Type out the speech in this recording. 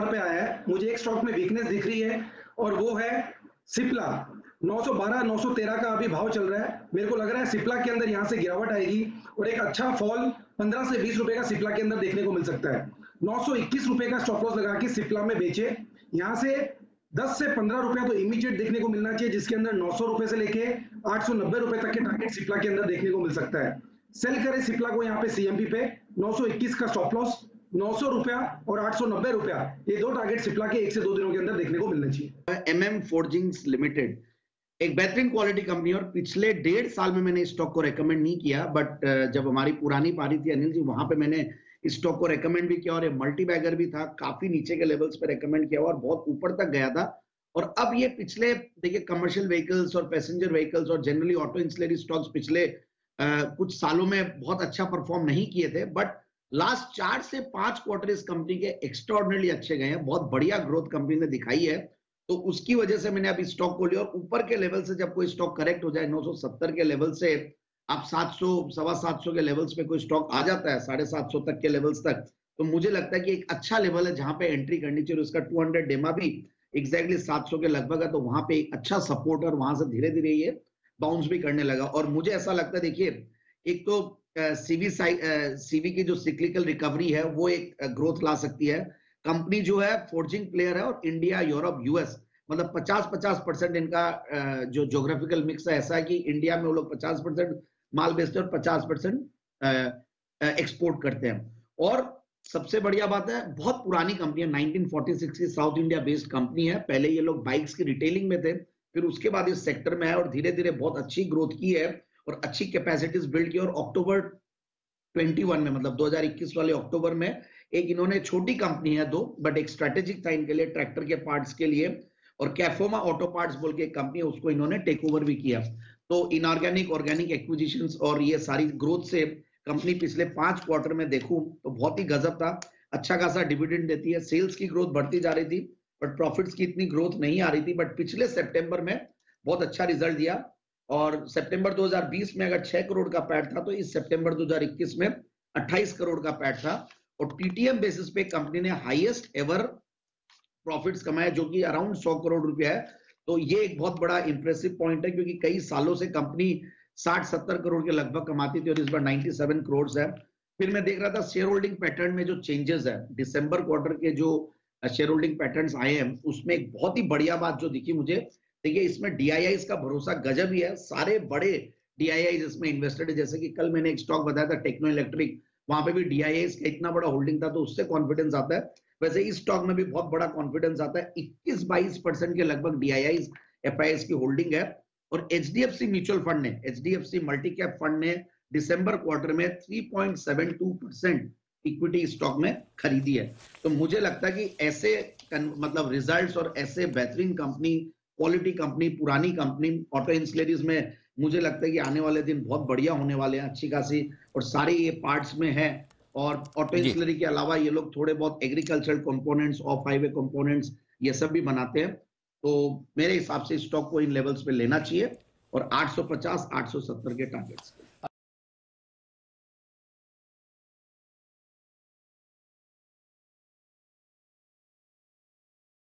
पे आया है। मुझे एक स्टॉक में वीकनेस दिख रही है और वो है सिप्ला 912 913 का अभी भाव चल रहा है। मेरे को लग रहा है सिप्ला के अंदर यहाँ से गिरावट आएगी और एक अच्छा फॉल 15 से 20 रुपए का सिप्ला के अंदर देखने को मिल सकता है। 921 रुपए का स्टॉप लॉस लगा के सिप्ला में बेचे। यहाँ से 10 से 15 रुपया तो इमीडिएट देखने को मिलना चाहिए, जिसके अंदर 900 रुपए से लेके 890 रुपए तक के टारगेट सिप्ला के अंदर देखने को मिल सकता है। सेल करे सिप्ला को यहाँ पे सीएमपी पे। 921 का स्टॉप लॉस 900 रुपया और 890 रुपया ये दो टारगेट सिप्ला के एक से दो दिनों के अंदर देखने को मिलना चाहिए। एम एम फोर्जिंग्स लिमिटेड एक बेहतरीन क्वालिटी कंपनी और पिछले डेढ़ साल में मैंने स्टॉक को रेकमेंड नहीं किया बट जब हमारी पुरानी पारी थी अनिल जी वहाँ पे मैंने इस स्टॉक को रेकमेंड भी किया और ये मल्टी बैगर भी था काफ़ी नीचे के लेवल्स पे रेकमेंड किया और बहुत ऊपर तक गया था। और अब ये पिछले देखिए कमर्शियल व्हीकल्स और पैसेंजर व्हीकल्स और जनरली ऑटो इंसुलरी स्टॉक्स पिछले आ, कुछ सालों में बहुत अच्छा परफॉर्म नहीं किए थे बट लास्ट चार से पाँच क्वार्टर इस कंपनी के एक्स्ट्रॉर्डनरी अच्छे गए हैं, बहुत बढ़िया ग्रोथ कंपनी ने दिखाई है। तो उसकी वजह से मैंने अभी स्टॉक को लिया और ऊपर के लेवल से जब कोई स्टॉक करेक्ट हो जाए 970 के लेवल से आप 700 सवा सात के लेवल्स पे कोई स्टॉक आ जाता है, साढ़े सात तक के लेवल्स तक तो मुझे लगता है कि एक अच्छा लेवल है जहाँ पे एंट्री करनी चाहिए उसका 200 डेमा भी एग्जैक्टली 700 के लगभग है तो वहाँ पे एक अच्छा सपोर्ट और वहाँ से धीरे धीरे ये बाउंस भी करने लगा। और मुझे ऐसा लगता है, देखिए, एक तो सीवी सीवी की जो सिक्लिकल रिकवरी है, वो एक ग्रोथ ला सकती है। कंपनी जो है फोर्जिंग प्लेयर है और इंडिया यूरोप यूएस मतलब 50 50 परसेंट इनका जो जोग्राफिकल मिक्स है, ऐसा है कि इंडिया में वो लोग 50 परसेंट माल बेचते हैं और 50 परसेंट एक्सपोर्ट करते हैं। और सबसे बढ़िया बात है, बहुत पुरानी कंपनी है 1946 की साउथ इंडिया बेस्ड कंपनी है। पहले ये लोग बाइक्स की रिटेलिंग में थे, फिर उसके बाद इस सेक्टर में है और धीरे धीरे बहुत अच्छी ग्रोथ की है। और अच्छी कैपेसिटीज बिल्ड की और अक्टूबर 21 में मतलब 2021 वाले अक्टूबर में एक इन्होंने छोटी कंपनी है दो बट एक स्ट्रेटेजिक था इनके लिए ट्रैक्टर के पार्ट्स के लिए, और कैफोमा ऑटो पार्ट्स बोल के एक कंपनी उसको इन्होंने टेक ओवर भी किया। तो इनऑर्गेनिक ऑर्गेनिक एक्विजिशन और ये सारी ग्रोथ से कंपनी पिछले पाँच क्वार्टर में देखूँ तो बहुत ही गजब था। अच्छा खासा डिविडेंड देती है। सेल्स की ग्रोथ बढ़ती जा रही थी बट प्रॉफिट्स की इतनी ग्रोथ नहीं आ रही थी बट पिछले सितंबर में बहुत अच्छा रिज़ल्ट दिया। और सितंबर 2020 में अगर 6 करोड़ का पैट था तो इस सितंबर 2021 में 28 करोड़ का पैट था। और टीटीएम बेसिस पे कंपनी ने हाईएस्ट एवर प्रॉफिट्स कमाए, जो कि अराउंड 100 करोड़ रुपया है। तो ये एक बहुत बड़ा इंप्रेसिव पॉइंट है, क्योंकि कई सालों से कंपनी साठ सत्तर करोड़ के लगभग कमाती थी और इस बार नाइन्टी सेवन करोड़ है। फिर मैं देख रहा था शेयर होल्डिंग पैटर्न में जो चेंजेस है दिसंबर क्वार्टर के जो शेयर होल्डिंग पैटर्न आए हैं, उसमें एक बहुत ही बढ़िया बात जो दिखी मुझे देखिए, इसमें डीआईआई का भरोसा गजब ही है। सारे बड़े डीआईआई इसमें इन्वेस्टेड है। जैसे कि कल मैंने एक स्टॉक बताया था टेक्नो इलेक्ट्रिक वहाँ पे भी डीआईआई का इतना बड़ा होल्डिंग था तो उससे कॉन्फिडेंस आता है। वैसे इस स्टॉक में भी बहुत बड़ा कॉन्फिडेंस आता है। इक्कीस बाईस परसेंट के लगभग डीआईआई एफ़ की होल्डिंग है। और HDFC म्यूचुअल फंड ने एच मल्टी कैप फंड ने दिसंबर क्वार्टर में 3.72 परसेंट इक्विटी स्टॉक में खरीदी है। तो मुझे लगता है कि ऐसे मतलब रिजल्ट्स और ऐसे बेहतरीन कंपनी क्वालिटी कंपनी पुरानी कंपनी ऑटो इंसुलरीज में मुझे लगता है कि आने वाले दिन बहुत बढ़िया होने वाले हैं अच्छी खासी और सारे ये पार्ट्स में है। और ऑटो इंसिलरी के अलावा ये लोग थोड़े बहुत agricultural components off highway components ये सब भी बनाते हैं। तो मेरे हिसाब से स्टॉक को इन लेवल्स पे लेना चाहिए और 850 870 के टारगेट्स